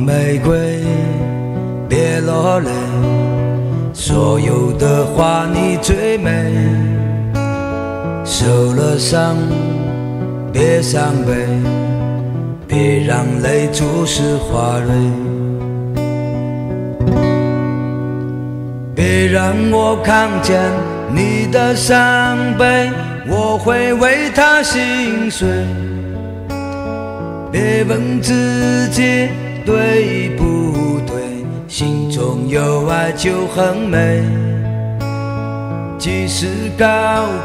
玫瑰，别落泪，所有的花你最美。受了伤，别伤悲，别让泪注湿花蕊。别让我看见你的伤悲，我会为他心碎。别问自己对不对，心中有爱就很美。即使告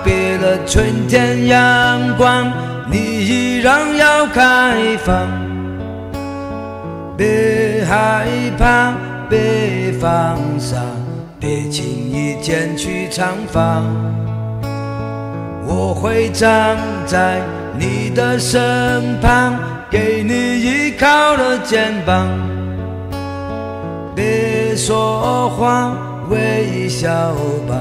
别了春天阳光，你依然要开放。别害怕，别放傻，别轻易剪去长发。我会站在你的身旁。给你依靠的肩膀，别说话，微笑吧，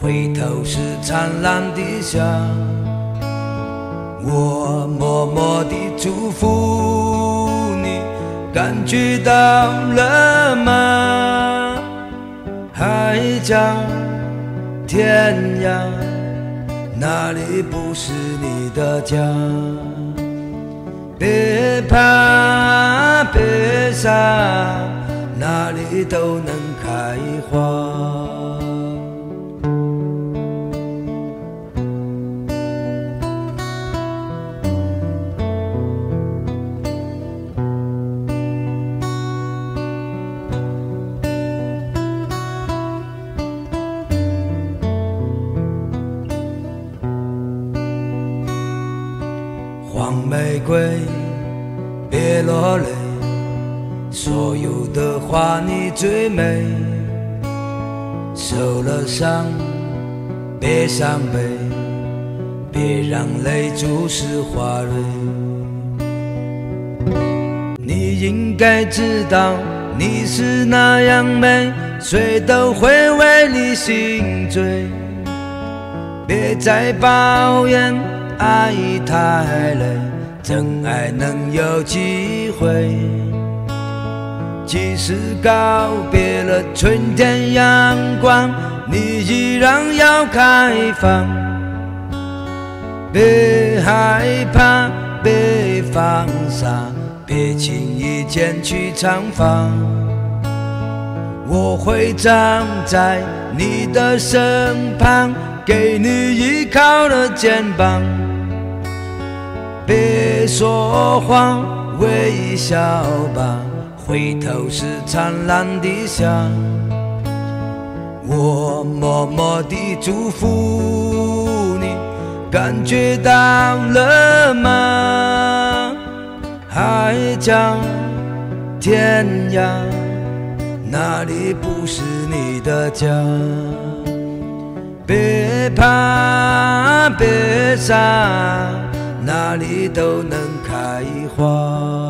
回头是灿烂的霞。我默默地祝福你，感觉到了吗？海角天涯，哪里不是你的家？别怕，别傻，哪里都能开花。黄玫瑰，别落泪，所有的花你最美。受了伤，别伤悲，别让泪注湿花蕊。你应该知道，你是那样美，谁都会为你心醉。别再抱怨。爱太累，真爱能有机会。即使告别了春天阳光，你依然要开放。别害怕，别放傻，别轻易剪去长发。我会站在你的身旁，给你依靠的肩膀。别说谎，微笑吧，回头是灿烂的霞。我默默地祝福你，感觉到了吗？海角天涯，哪里不是你的家？别怕，别傻。哪里都能开花。